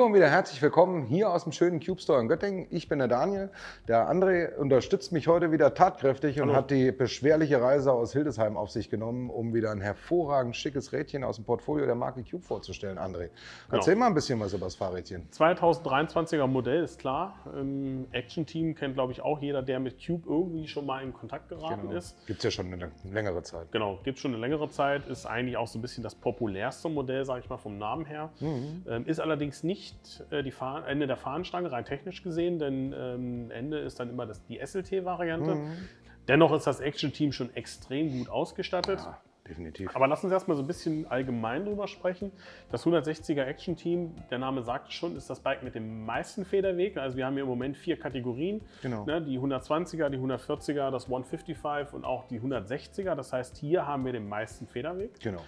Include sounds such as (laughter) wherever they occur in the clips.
Hallo und wieder herzlich willkommen hier aus dem schönen Cube Store in Göttingen. Ich bin der Daniel. Der André unterstützt mich heute wieder tatkräftig und Hallo. hat die beschwerliche Reise aus Hildesheim auf sich genommen, um wieder ein hervorragend schickes Rädchen aus dem Portfolio der Marke Cube vorzustellen. André, erzähl mal ein bisschen was über das Fahrrädchen. 2023er Modell ist klar. Im Action Team kennt, glaube ich, auch jeder, der mit Cube irgendwie schon mal in Kontakt geraten ist. Gibt es ja schon eine längere Zeit. Genau, gibt es schon eine längere Zeit. Ist eigentlich auch so ein bisschen das populärste Modell, sage ich mal, vom Namen her. Mhm. Ähm, ist allerdings nicht äh, die Fahr Ende der Fahnenstange, rein technisch gesehen, denn ähm, Ende ist dann immer das, die SLT-Variante. Mhm. Dennoch ist das Action Team schon extrem gut ausgestattet. Ja, definitiv. Aber lass uns erstmal so ein bisschen allgemein drüber sprechen. Das 160er Action Team, der Name sagt es schon, ist das Bike mit dem meisten Federweg. Also wir haben hier im Moment vier Kategorien. Genau. Ne, die 120er, die 140er, das 155 und auch die 160er. Das heißt, hier haben wir den meisten Federweg. Genau.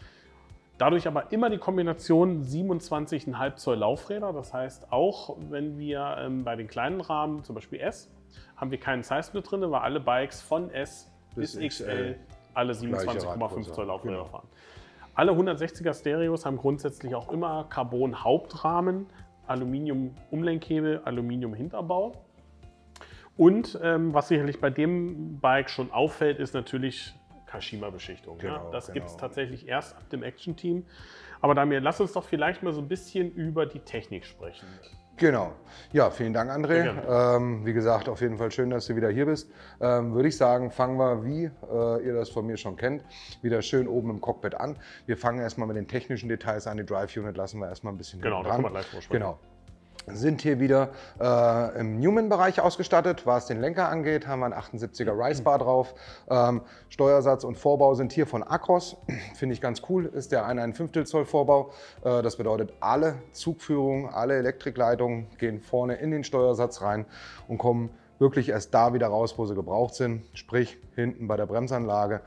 Dadurch aber immer die Kombination 27,5 Zoll Laufräder. Das heißt, auch wenn wir ähm, bei den kleinen Rahmen, zum Beispiel S, haben wir keinen Size-Split drin, weil alle Bikes von S bis, Bis XL, XL alle gleiche 27,5 Radgröße. Zoll Laufräder Genau. fahren. Alle 160er Stereos haben grundsätzlich auch immer Carbon-Hauptrahmen, Aluminium-Umlenkhebel, Aluminium-Hinterbau. Und ähm, was sicherlich bei dem Bike schon auffällt, ist natürlich Kashima-Beschichtung. ja. Genau, Das genau. gibt es tatsächlich erst ab dem Action-Team. Aber Damir, lass uns doch vielleicht mal so ein bisschen über die Technik sprechen. Genau. Ja, vielen Dank, André. Ähm, wie gesagt, auf jeden Fall schön, dass du wieder hier bist. Ähm, Würde ich sagen, fangen wir, wie äh, ihr das von mir schon kennt, wieder schön oben im Cockpit an. Wir fangen erstmal mit den technischen Details an. Die Drive Unit lassen wir erstmal ein bisschen Genau, da können wir gleich drüber sprechen. Genau. Sind hier wieder äh, im Newman-Bereich ausgestattet. Was den Lenker angeht, haben wir einen 78er Rise Bar drauf. Ähm, Steuersatz und Vorbau sind hier von Acros. (clears throat) Finde ich ganz cool. Ist der 1 Fünftel Zoll Vorbau. Äh, das bedeutet, alle Zugführungen, alle Elektrikleitungen gehen vorne in den Steuersatz rein und kommen wirklich erst da wieder raus, wo sie gebraucht sind. Sprich, hinten bei der Bremsanlage.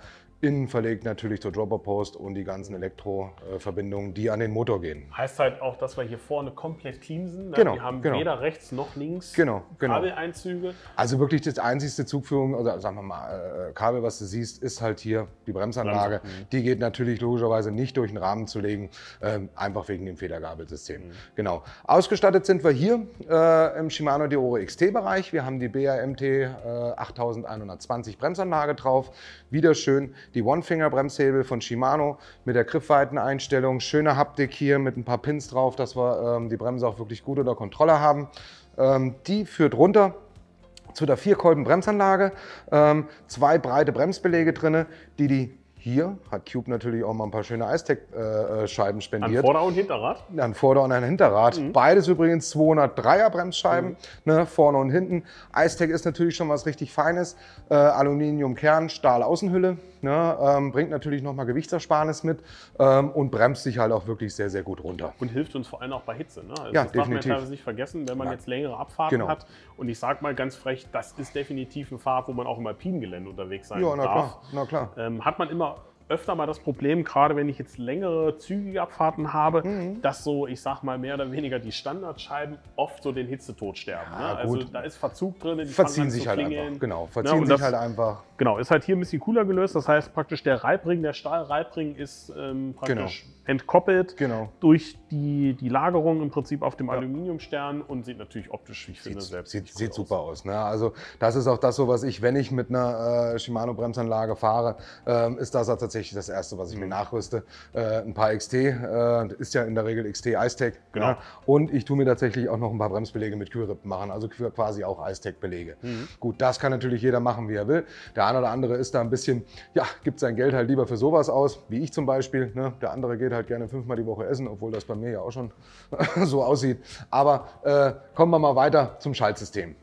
Innen verlegt natürlich zur Dropper-Post und die ganzen Elektroverbindungen, die an den Motor gehen. Heißt halt auch, dass wir hier vorne komplett clean sind. ne? Genau, Wir haben genau. weder rechts noch links Genau, genau. Kabeleinzüge. Also wirklich das einzigste Zugführung, oder sagen wir mal, äh, Kabel, was du siehst, ist halt hier die Bremsanlage. Bremse, Die geht natürlich logischerweise nicht durch den Rahmen zu legen, ähm, einfach wegen dem Federgabelsystem. Genau. Ausgestattet sind wir hier äh, im Shimano Deore XT-Bereich. Wir haben die BRMT äh, 8120 Bremsanlage drauf. Wieder schön die One-Finger-Bremshebel von Shimano mit der Griffweiteneinstellung. Schöne Haptik hier mit ein paar Pins drauf, dass wir ähm, die Bremse auch wirklich gut unter Kontrolle haben. Ähm, die führt runter zu der Vierkolben-Bremsanlage. Ähm, zwei breite Bremsbeläge drin, die die hier hat Cube natürlich auch mal ein paar schöne Eistech-Scheiben An spendiert. Vorder- und Hinterrad. An Vorder- und ein Hinterrad. Beides übrigens 203er Bremsscheiben, ne, vorne und hinten. Eistech ist natürlich schon was richtig Feines. Äh, Aluminiumkern, Stahl-Außenhülle. Ne, ähm, bringt natürlich nochmal Gewichtsersparnis mit ähm, und bremst sich halt auch wirklich sehr, sehr gut runter. Und hilft uns vor allem auch bei Hitze. Ne? Also Ja, das darf man definitiv. teilweise nicht vergessen, wenn man Ja. jetzt längere Abfahrten Genau. hat. Und ich sage mal ganz frech, das ist definitiv ein Fahrt, wo man auch im Alpingelände unterwegs sein Ja, na darf. klar, na klar. Ähm, hat man immer öfter mal das Problem, gerade wenn ich jetzt längere, zügige Abfahrten habe, Mhm. dass so, ich sag mal, mehr oder weniger die Standardscheiben oft so den Hitzetod sterben. Ja, ne? Also da ist Verzug drin, die Verziehen sich halt klingeln. einfach. Genau, Ne, verziehen und sich halt einfach. Genau, ist halt hier ein bisschen cooler gelöst. Das heißt praktisch der Reibring, der Stahlreibring ist ähm, praktisch entkoppelt Genau. durch die, die Lagerung im Prinzip auf dem Aluminiumstern und sieht natürlich optisch, wie ich finde, Sieht, selbst sieht, sieht gut super aus. Ne? Also das ist auch das, so was ich, wenn ich mit einer äh, Shimano-Bremsanlage fahre, ähm, ist das tatsächlich das Erste, was ich Mhm. mir nachrüste. Äh, ein paar XT, äh, ist ja in der Regel XT Icetech. Genau. Ne? Und ich tue mir tatsächlich auch noch ein paar Bremsbeläge mit Kühlrippen machen, also quasi auch Icetech-Belege. Mhm. Gut, das kann natürlich jeder machen, wie er will. Der eine oder andere ist da ein bisschen, ja, gibt sein Geld halt lieber für sowas aus, wie ich zum Beispiel. Ne? Der andere geht halt gerne fünfmal die Woche essen, obwohl das bei mir ja auch schon (laughs) so aussieht. Aber äh, kommen wir mal weiter zum Schaltsystem.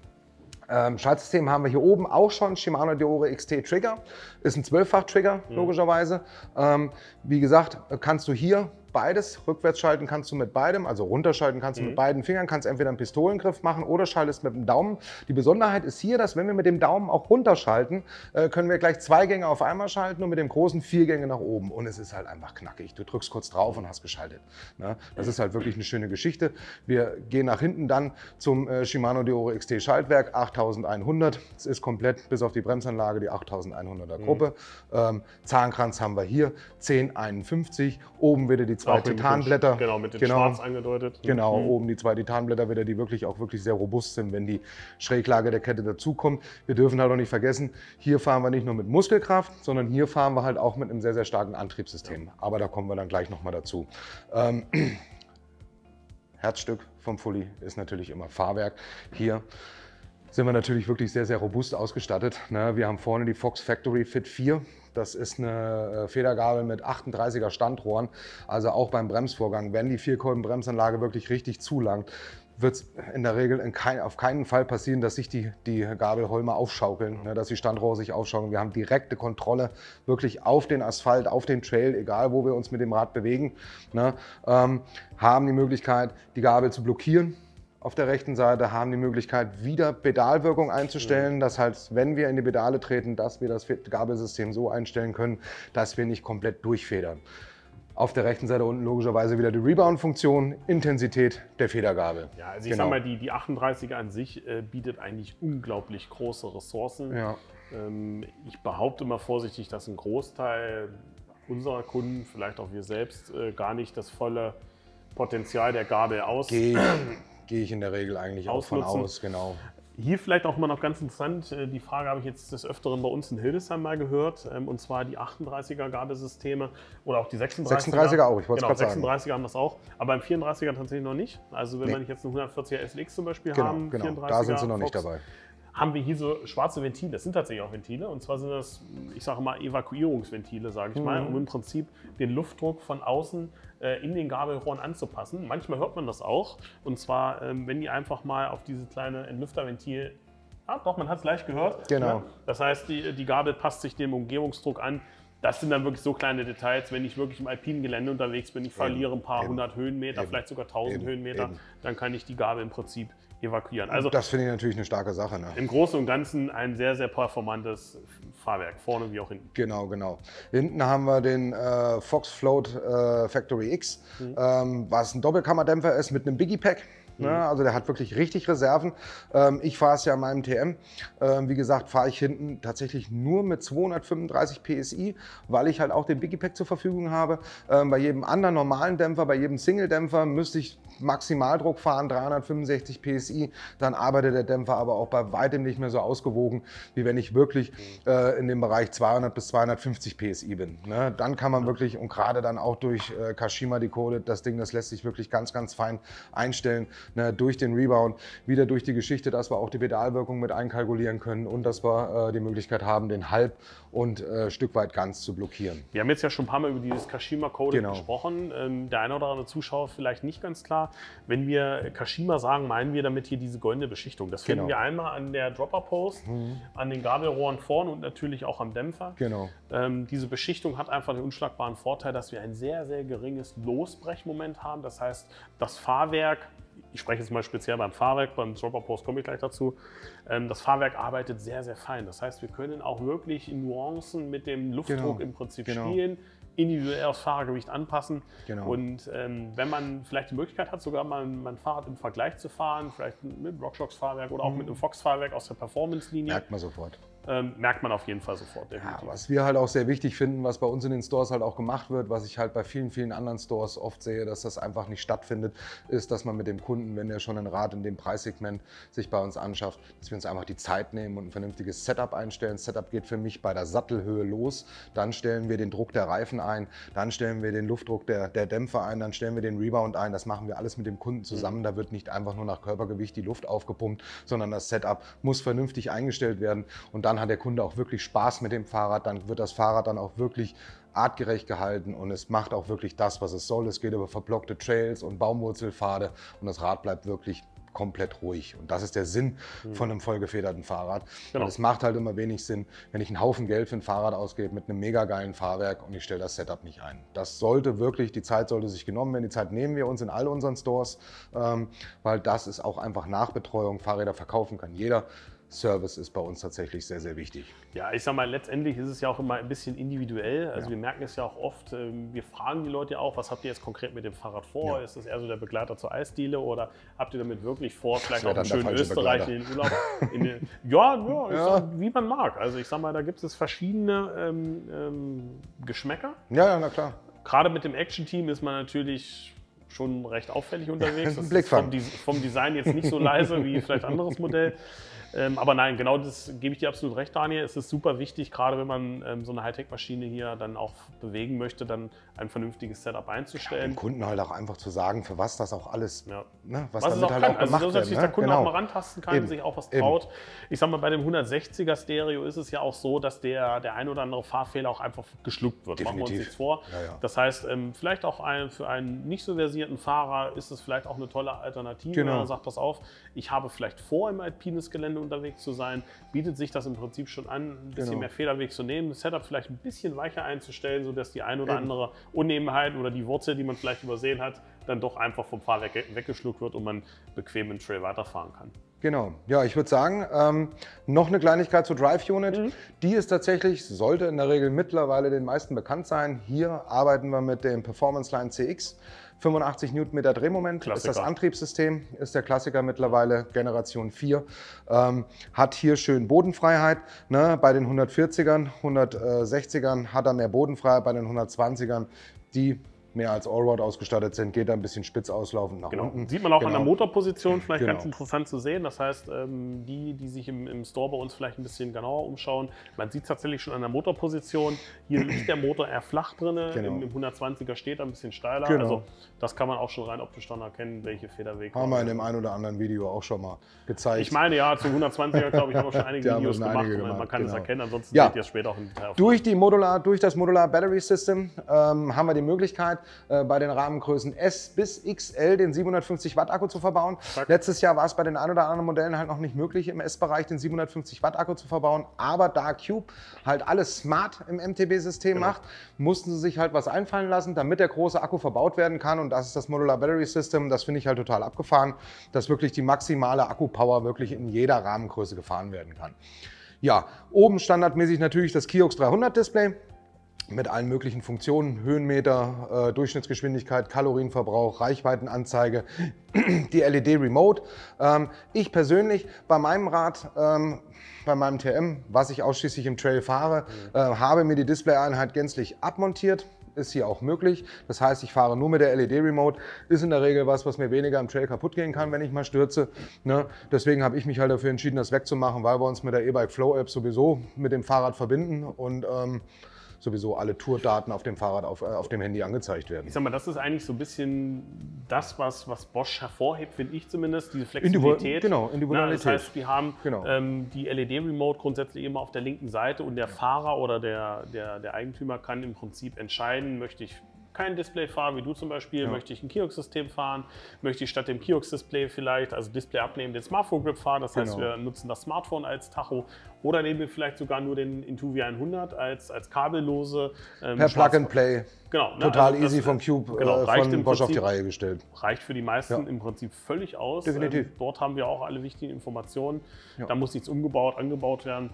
Ähm, Schaltsystem haben wir hier oben auch schon Shimano Deore XT Trigger. Ist ein 12-fach-Trigger, logischerweise. Ähm, wie gesagt, kannst du hier beides. Rückwärts schalten kannst du mit beidem, also runterschalten kannst du mit beiden Fingern, kannst entweder einen Pistolengriff machen oder schaltest mit dem Daumen. Die Besonderheit ist hier, dass wenn wir mit dem Daumen auch runterschalten, äh, können wir gleich zwei Gänge auf einmal schalten und mit dem großen vier Gänge nach oben. Und es ist halt einfach knackig. Du drückst kurz drauf und hast geschaltet. Ne? Das ist halt wirklich eine schöne Geschichte. Wir gehen nach hinten dann zum äh, Shimano Deore XT Schaltwerk 8100. Es ist komplett bis auf die Bremsanlage die 8100er Gruppe. Ähm, Zahnkranz haben wir hier 1051. Oben wieder die zwei Auch den- Titanblätter. Genau, mit den Genau. Schwarz angedeutet. Genau, Mhm. oben die zwei Titanblätter wieder, die wirklich auch wirklich sehr robust sind, wenn die Schräglage der Kette dazukommt. Wir dürfen halt auch nicht vergessen, hier fahren wir nicht nur mit Muskelkraft, sondern hier fahren wir halt auch mit einem sehr, sehr starken Antriebssystem. Aber da kommen wir dann gleich nochmal dazu. Ähm, (clears throat) Herzstück vom Fully ist natürlich immer Fahrwerk. Hier sind wir natürlich wirklich sehr, sehr robust ausgestattet. Ne? Wir haben vorne die Fox Factory Fit 4. Das ist eine äh, Federgabel mit 38er Standrohren. Also auch beim Bremsvorgang, wenn die Vierkolben-Bremsanlage wirklich richtig zulangt, wird es in der Regel in kein, auf keinen Fall passieren, dass sich die, die Gabelholme aufschaukeln, ne, dass die Standrohre sich aufschaukeln. Wir haben direkte Kontrolle wirklich auf den Asphalt, auf den Trail, egal wo wir uns mit dem Rad bewegen. Ne, ähm, haben die Möglichkeit, die Gabel zu blockieren auf der rechten Seite, haben die Möglichkeit, wieder Pedalwirkung einzustellen. Das heißt, wenn wir in die Pedale treten, dass wir das Gabelsystem so einstellen können, dass wir nicht komplett durchfedern. Auf der rechten Seite unten logischerweise wieder die Rebound-Funktion, Intensität der Federgabel. Ja, also ich Genau. sag mal, die, die 38er an sich äh, bietet eigentlich unglaublich große Ressourcen. Ja. Ähm, ich behaupte mal vorsichtig, dass ein Großteil unserer Kunden, vielleicht auch wir selbst, äh, gar nicht das volle Potenzial der Gabel aus. Ich, gehe ich in der Regel eigentlich auch von Ausnutzen. aus, genau. Hier vielleicht auch mal noch ganz interessant, äh, die Frage habe ich jetzt des Öfteren bei uns in Hildesheim mal gehört, ähm, und zwar die 38er Gabelsysteme oder auch die 36er. 36er auch, ich wollte es genau, gerade sagen. 36er haben das auch, aber beim 34er tatsächlich noch nicht. Also wenn Nee. nicht jetzt eine 140er SLX zum Beispiel Genau, haben, genau. 34er Da sind sie noch nicht Fox, dabei. Haben wir hier so schwarze Ventile. Das sind tatsächlich auch Ventile. Und zwar sind das, ich sage mal, Evakuierungsventile, sage ich mal, Mhm. um im Prinzip den Luftdruck von außen äh, in den Gabelrohren anzupassen. Manchmal hört man das auch. Und zwar, ähm, wenn die einfach mal auf dieses kleine Entlüfterventil. Ah, doch, man hat es leicht gehört. Genau. Ja. Das heißt, die, die Gabel passt sich dem Umgebungsdruck an. Das sind dann wirklich so kleine Details. Wenn ich wirklich im alpinen Gelände unterwegs bin, ich verliere ein paar eben, hundert Höhenmeter, eben, vielleicht sogar tausend Höhenmeter, eben. dann kann ich die Gabel im Prinzip evakuieren. Also das finde ich natürlich eine starke Sache. Ne? im Großen und Ganzen ein sehr, sehr performantes Fahrwerk, vorne wie auch hinten. Genau, genau. Hinten haben wir den äh, Fox Float äh, Factory X, Mhm. ähm, was ein Doppelkammerdämpfer ist mit einem Biggie Pack. Ne? Also der hat wirklich richtig Reserven. Ähm, ich fahre es ja in meinem TM. Ähm, wie gesagt, fahre ich hinten tatsächlich nur mit 235 PSI, weil ich halt auch den Biggie Pack zur Verfügung habe. Ähm, bei jedem anderen normalen Dämpfer, bei jedem Single-Dämpfer müsste ich Maximaldruck fahren, 365 PSI. Dann arbeitet der Dämpfer aber auch bei weitem nicht mehr so ausgewogen, wie wenn ich wirklich äh, in dem Bereich 200 bis 250 PSI bin. Ne? Dann kann man wirklich, und gerade dann auch durch äh, Kashima Decoded, das Ding, das lässt sich wirklich ganz, ganz fein einstellen. Ne? Durch den Rebound, wieder durch die Geschichte, dass wir auch die Pedalwirkung mit einkalkulieren können und dass wir äh, die Möglichkeit haben, den halb und äh, Stück weit ganz zu blockieren. Wir haben jetzt ja schon ein paar Mal über dieses Kashima Code Genau. gesprochen. Ähm, der eine oder andere Zuschauer vielleicht nicht ganz klar. Wenn wir Kashima sagen, meinen wir damit hier diese goldene Beschichtung. Das finden Genau. Mhm. wir einmal an der Dropper Post, an den Gabelrohren vorn und natürlich auch am Dämpfer. Genau. Ähm, diese Beschichtung hat einfach den unschlagbaren Vorteil, dass wir ein sehr, sehr geringes Losbrechmoment haben. Das heißt, das Fahrwerk, ich spreche jetzt mal speziell beim Fahrwerk, beim Dropper Post komme ich gleich dazu, ähm, das Fahrwerk arbeitet sehr, sehr fein. Das heißt, wir können auch wirklich in Nuancen mit dem Luftdruck Genau, im Prinzip genau. spielen, individuell aufs Fahrergewicht anpassen. Genau. Und ähm, wenn man vielleicht die Möglichkeit hat, sogar mal mein Fahrrad im Vergleich zu fahren, vielleicht mit einem RockShox Fahrwerk oder auch Mhm. mit einem Fox Fahrwerk aus der Performance-Linie, Merkt man sofort. Ähm, merkt man auf jeden Fall sofort. Ja, was wir halt auch sehr wichtig finden, was bei uns in den Stores halt auch gemacht wird, was ich halt bei vielen, vielen anderen Stores oft sehe, dass das einfach nicht stattfindet, ist, dass man mit dem Kunden, wenn er schon ein Rad in dem Preissegment sich bei uns anschafft, dass wir uns einfach die Zeit nehmen und ein vernünftiges Setup einstellen. Setup geht für mich bei der Sattelhöhe los, dann stellen wir den Druck der Reifen ein, dann stellen wir den Luftdruck der, der Dämpfer ein, dann stellen wir den Rebound ein. Das machen wir alles mit dem Kunden zusammen. Da wird nicht einfach nur nach Körpergewicht die Luft aufgepumpt, sondern das Setup muss vernünftig eingestellt werden und dann hat der Kunde auch wirklich Spaß mit dem Fahrrad. Dann wird das Fahrrad dann auch wirklich artgerecht gehalten und es macht auch wirklich das, was es soll. Es geht über verblockte Trails und Baumwurzelpfade und das Rad bleibt wirklich komplett ruhig. Und das ist der Sinn von einem vollgefederten Fahrrad. Genau. Und es macht halt immer wenig Sinn, wenn ich einen Haufen Geld für ein Fahrrad ausgebe mit einem mega geilen Fahrwerk und ich stelle das Setup nicht ein. Das sollte wirklich, die Zeit sollte sich genommen werden. Die Zeit nehmen wir uns in all unseren Stores, ähm, weil das ist auch einfach Nachbetreuung. Fahrräder verkaufen kann jeder. Service ist bei uns tatsächlich sehr, sehr wichtig. Ja, ich sag mal, letztendlich ist es ja auch immer ein bisschen individuell. Also Ja. wir merken es ja auch oft, ähm, wir fragen die Leute ja auch, was habt ihr jetzt konkret mit dem Fahrrad vor? Ja. Ist das eher so der Begleiter zur Eisdiele oder habt ihr damit wirklich vor, vielleicht auch der schönen Österreich in den Urlaub? In den, ja, ja, (laughs) Ja. Sag, wie man mag. Also ich sag mal, da gibt es verschiedene ähm, ähm, Geschmäcker. Ja, ja, na klar. gerade mit dem Action-Team ist man natürlich schon recht auffällig (laughs) unterwegs. Das ist vom, vom Design jetzt nicht so leise wie vielleicht anderes Modell. (laughs) Ähm, aber nein, genau das gebe ich dir absolut recht, Daniel. Es ist super wichtig, gerade wenn man ähm, so eine Hightech-Maschine hier dann auch bewegen möchte, dann ein vernünftiges Setup Dem einzustellen. Kunden halt auch einfach zu sagen, für was das auch alles, Ja. ne, was, Was damit auch halt kann. auch Also, gemacht dass wird. sich ne? der Kunde genau. auch mal rantasten kann, Eben. sich auch was Eben. traut. Ich sag mal, bei dem 160er Stereo ist es ja auch so, dass der, der ein oder andere Fahrfehler auch einfach geschluckt wird. Machen wir uns Definitiv. nichts vor. Ja, ja. Das heißt, ähm, vielleicht auch ein, für einen nicht so versierten Fahrer ist es vielleicht auch eine tolle Alternative. Genau. Er sagt, pass auf, ich habe vielleicht vor, im alpines Gelände unterwegs zu sein, bietet sich das im Prinzip schon an, ein bisschen Genau. mehr Federweg zu nehmen, das Setup vielleicht ein bisschen weicher einzustellen, sodass die ein oder Eben. andere Unebenheit oder die Wurzel, die man vielleicht übersehen hat, dann doch einfach vom Fahrwerk weggeschluckt wird und man bequem im Trail weiterfahren kann. Genau. Ja, ich würde sagen, ähm, noch eine Kleinigkeit zur Drive Unit. Mhm. Die ist tatsächlich, sollte in der Regel mittlerweile den meisten bekannt sein. Hier arbeiten wir mit dem Performance Line CX. 85 Newtonmeter Drehmoment ist das Klassiker. Antriebssystem, ist der Klassiker mittlerweile, Generation 4. Ähm, hat hier schön Bodenfreiheit. Ne? Bei den 140ern, 160ern hat er mehr Bodenfreiheit, bei den 120ern, die mehr als Allroad ausgestattet sind, geht er ein bisschen spitz auslaufend nach Genau. unten. Sieht man auch an Genau. der Motorposition, vielleicht Genau. ganz interessant zu sehen. Das heißt, ähm, die, die sich im, im Store bei uns vielleicht ein bisschen genauer umschauen, man sieht tatsächlich schon an der Motorposition, hier liegt der Motor eher flach drin, Genau. im, im 120er steht er ein bisschen steiler. Genau. Also das kann man auch schon rein optisch dann erkennen, welche Federweg. Haben wir in dem einen oder anderen Video auch schon mal gezeigt. Ich meine, ja, zu 120er, glaube ich, haben wir schon (laughs) einige Da Videos gemacht. einige und Man gemacht, kann es genau. erkennen, ansonsten Ja. seht ihr es später auch im Detail. Durch, die Modular, durch das Modular Battery System ähm, haben wir die Möglichkeit, äh, bei den Rahmengrößen S bis XL den 750 Watt Akku zu verbauen. Zack. Letztes Jahr war es bei den ein oder anderen Modellen halt noch nicht möglich, im S-Bereich den 750 Watt Akku zu verbauen. Aber da Cube halt alles smart im MTB-System Genau. macht, mussten sie sich halt was einfallen lassen, damit der große Akku verbaut werden kann. Und das ist das Modular Battery System. Das finde ich halt total abgefahren, dass wirklich die maximale Akkupower wirklich in jeder Rahmengröße gefahren werden kann. Ja, oben standardmäßig natürlich das Kiox 300 Display mit allen möglichen Funktionen, Höhenmeter, äh, Durchschnittsgeschwindigkeit, Kalorienverbrauch, Reichweitenanzeige, (clears throat) die LED Remote. Ähm, ich persönlich bei meinem Rad, ähm, bei meinem TM, was ich ausschließlich im Trail fahre, äh, habe mir die Displayeinheit gänzlich abmontiert. Ist hier auch möglich. Das heißt, ich fahre nur mit der LED Remote. Ist in der Regel was, was mir weniger im Trail kaputt gehen kann, wenn ich mal stürze. Ne? Deswegen habe ich mich halt dafür entschieden, das wegzumachen, weil wir uns mit der E-Bike Flow App sowieso mit dem Fahrrad verbinden und ähm, sowieso alle Tourdaten auf dem Fahrrad, auf, äh, auf dem Handy angezeigt werden. Ich sag mal, das ist eigentlich so ein bisschen das, was, was Bosch hervorhebt, finde ich zumindest, diese Individu- Flexibilität. genau, Na, das Individualität. heißt, wir haben Genau. ähm, die LED-Remote grundsätzlich immer auf der linken Seite und der Fahrer oder der, der, der Eigentümer kann im Prinzip entscheiden, möchte ich kein Display fahren, wie du zum Beispiel, Ja. möchte ich ein Kiox-System fahren, möchte ich statt dem Kiox-Display vielleicht, also Display abnehmen, den Smartphone-Grip fahren, das heißt, Genau. wir nutzen das Smartphone als Tacho oder nehmen wir vielleicht sogar nur den Intuvia 100 als, als kabellose ähm, Per Plug and Play, Genau, ne, total also das, easy vom Cube genau, äh, reicht von Bosch auf die Prinzip. Reihe gestellt. reicht für die meisten Ja. im Prinzip völlig aus. Definitiv. Ähm, dort haben wir auch alle wichtigen Informationen. Ja. Da muss nichts umgebaut, angebaut werden.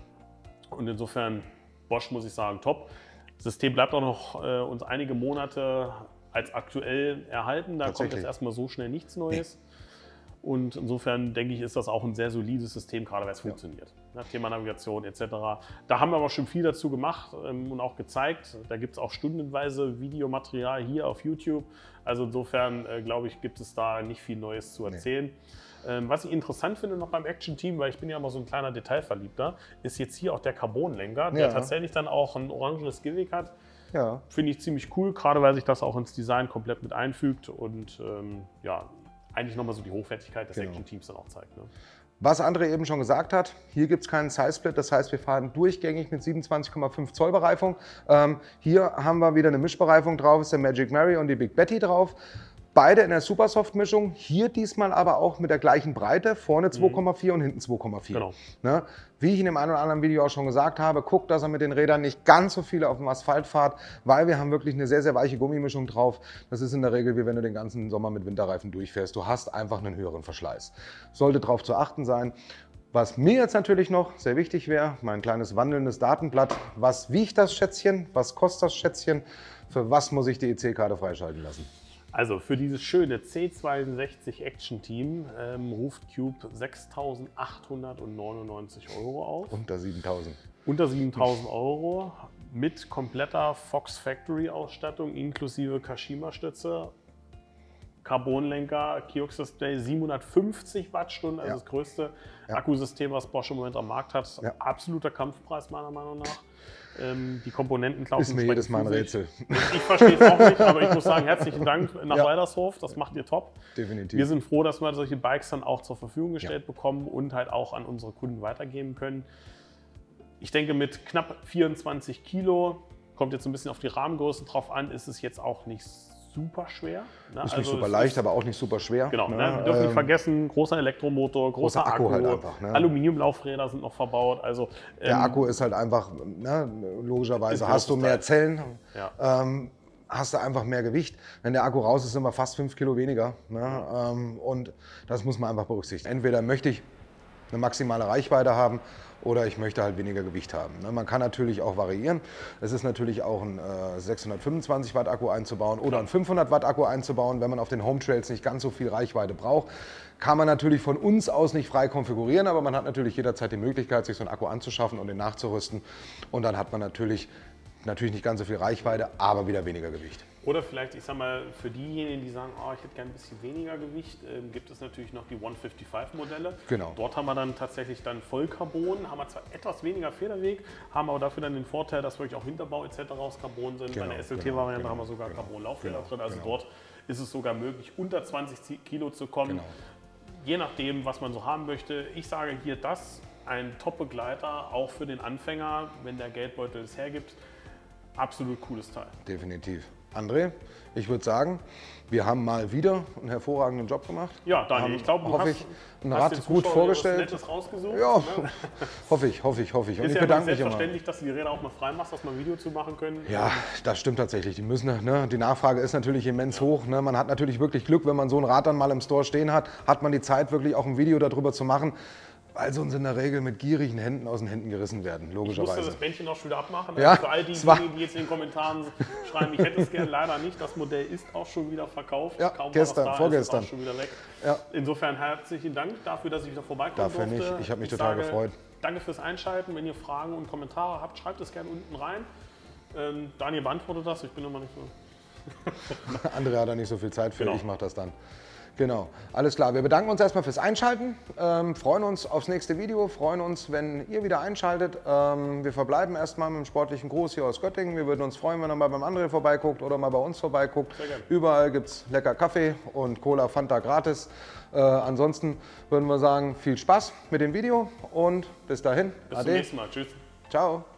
Und insofern, Bosch muss ich sagen, top. Das System bleibt auch noch äh, uns einige Monate als aktuell erhalten. Da kommt jetzt erstmal so schnell nichts Neues. Und insofern denke ich, ist das auch ein sehr solides System, gerade weil es funktioniert. Ja, Thema Navigation etc. Da haben wir aber schon viel dazu gemacht ähm, und auch gezeigt. Da gibt es auch stundenweise Videomaterial hier auf YouTube. Also insofern äh, glaube ich, gibt es da nicht viel Neues zu erzählen. Ähm, was ich interessant finde noch beim Action Team, weil ich bin ja immer so ein kleiner Detailverliebter, ist jetzt hier auch der Carbonlenker, der Ja. tatsächlich dann auch ein orangenes Gimmick hat. Ja, Finde ich ziemlich cool, gerade weil sich das auch ins Design komplett mit einfügt und ähm, ja, eigentlich nochmal so die Hochwertigkeit des Genau. Action-Teams dann auch zeigt. Ne? Was André eben schon gesagt hat, hier gibt es keinen Size-Split, das heißt, wir fahren durchgängig mit 27,5 Zoll Bereifung. Ähm, hier haben wir wieder eine Mischbereifung drauf, ist der Magic Mary und die Big Betty drauf. Beide in der Supersoft-Mischung, hier diesmal aber auch mit der gleichen Breite, vorne 2,4 und hinten 2,4. Genau. Ne? Wie ich in dem einen oder anderen Video auch schon gesagt habe, guckt, dass ihr mit den Rädern nicht ganz so viele auf dem Asphalt fahrt, weil wir haben wirklich eine sehr, sehr weiche Gummimischung drauf. Das ist in der Regel wie wenn du den ganzen Sommer mit Winterreifen durchfährst. Du hast einfach einen höheren Verschleiß. Sollte darauf zu achten sein. Was mir jetzt natürlich noch sehr wichtig wäre, mein kleines wandelndes Datenblatt. Was wiegt das Schätzchen? Was kostet das Schätzchen? Für was muss ich die EC-Karte freischalten lassen? Also für dieses schöne C62 Action Team ähm, ruft Cube 6.899 Euro auf. Unter 7000. Unter 7.000 Euro. mit kompletter Fox Factory Ausstattung inklusive Kashima-Stütze, Carbonlenker, Kiox-Display, 750 Wattstunden, also Ja. das größte Ja. Akkusystem, was Bosch im Moment am Markt hat. Ja. Absoluter Kampfpreis meiner Meinung nach. Ähm, die Komponenten laufen Ist mir jedes Mal ein Rätsel. Ich verstehe es auch nicht, aber ich muss sagen, herzlichen Dank (laughs) nach Ja. Weidershof, das macht ihr top. Definitiv. Wir sind froh, dass wir solche Bikes dann auch zur Verfügung gestellt bekommen und halt auch an unsere Kunden weitergeben können. Ich denke, mit knapp 24 Kilo, kommt jetzt ein bisschen auf die Rahmengröße drauf an, ist es jetzt auch nicht super schwer. Ne? ist nicht Also super es leicht, ist- aber auch nicht super schwer. Genau, ne? ne? wir dürfen nicht Ähm, vergessen, großer Elektromotor, großer, großer Akku Akku, halt einfach, ne? Aluminiumlaufräder sind noch verbaut. Also, Der ähm, Akku ist halt einfach, ne, logischerweise hast du mehr. Zellen, Ja. ähm, hast du einfach mehr Gewicht. Wenn der Akku raus ist, sind wir fast fünf Kilo weniger. Ähm, und das muss man einfach berücksichtigen. Entweder möchte ich eine maximale Reichweite haben oder ich möchte halt weniger Gewicht haben. Ne? Man kann natürlich auch variieren. Es ist natürlich auch ein äh, 625 Watt Akku einzubauen oder ein 500 Watt Akku einzubauen, wenn man auf den Home Trails nicht ganz so viel Reichweite braucht. Kann man natürlich von uns aus nicht frei konfigurieren, aber man hat natürlich jederzeit die Möglichkeit, sich so einen Akku anzuschaffen und den nachzurüsten. Und dann hat man natürlich, natürlich nicht ganz so viel Reichweite, aber wieder weniger Gewicht. Oder vielleicht, ich sag mal, für diejenigen, die sagen, oh, ich hätte gerne ein bisschen weniger Gewicht, ähm, gibt es natürlich noch die 155-Modelle. Genau. Dort haben wir dann tatsächlich dann Vollcarbon, haben wir zwar etwas weniger Federweg, haben aber dafür dann den Vorteil, dass wirklich auch Hinterbau etc. aus Carbon sind. Genau, Bei der SLT-Variante genau, haben wir sogar genau, Carbon-Laufräder genau, drin. Also genau. dort ist es sogar möglich, unter 20 Kilo zu kommen. Genau. Je nachdem, was man so haben möchte. Ich sage hier das, ein Top-Begleiter, auch für den Anfänger, wenn der Geldbeutel es hergibt. Absolut cooles Teil. Definitiv. André, ich würde sagen, wir haben mal wieder einen hervorragenden Job gemacht. Ja, Daniel, Haben, ich glaube, du hoffe hast, ich, ein Rad gut vorgestellt. Nettes rausgesucht. Ja, ne? (laughs) hoffe ich, hoffe ich, hoffe ich. Und Ist ich ja bedanke mich immer. selbstverständlich, dass du die Räder auch mal frei machst, dass wir ein Video zu machen können. Ja, das stimmt tatsächlich. Die müssen, ne, die Nachfrage ist natürlich immens hoch. Ne. Man hat natürlich wirklich Glück, wenn man so ein Rad dann mal im Store stehen hat, hat man die Zeit, wirklich auch ein Video darüber zu machen, weil sie uns in der Regel mit gierigen Händen aus den Händen gerissen werden, Ich musste logischerweise. das Bändchen noch schon wieder abmachen. Ja, Also für all es war- diejenigen, die jetzt in den Kommentaren schreiben, ich hätte es gern leider nicht. Das Modell ist auch schon wieder verkauft. Ja, Kaum gestern, da, vorgestern. Auch schon wieder weg. Ja. Insofern herzlichen Dank dafür, dass ich wieder vorbeikommen Dafür durfte. nicht. Ich habe mich total sage, gefreut. Danke fürs Einschalten. Wenn ihr Fragen und Kommentare habt, schreibt es gerne unten rein. Ähm, Daniel beantwortet das. Ich bin immer nicht so. (laughs) Andere hat da nicht so viel Zeit für, Genau. ich mache das dann. Genau, alles klar. Wir bedanken uns erstmal fürs Einschalten, ähm, freuen uns aufs nächste Video, freuen uns, wenn ihr wieder einschaltet. Ähm, wir verbleiben erstmal mit dem sportlichen Gruß hier aus Göttingen. Wir würden uns freuen, wenn ihr mal beim André vorbeiguckt oder mal bei uns vorbeiguckt. Sehr gerne. Überall gibt es lecker Kaffee und Cola Fanta gratis. Äh, ansonsten würden wir sagen, viel Spaß mit dem Video und bis dahin. Bis zum Ade. nächsten Mal. Tschüss. Ciao.